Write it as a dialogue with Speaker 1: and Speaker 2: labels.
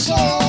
Speaker 1: soul.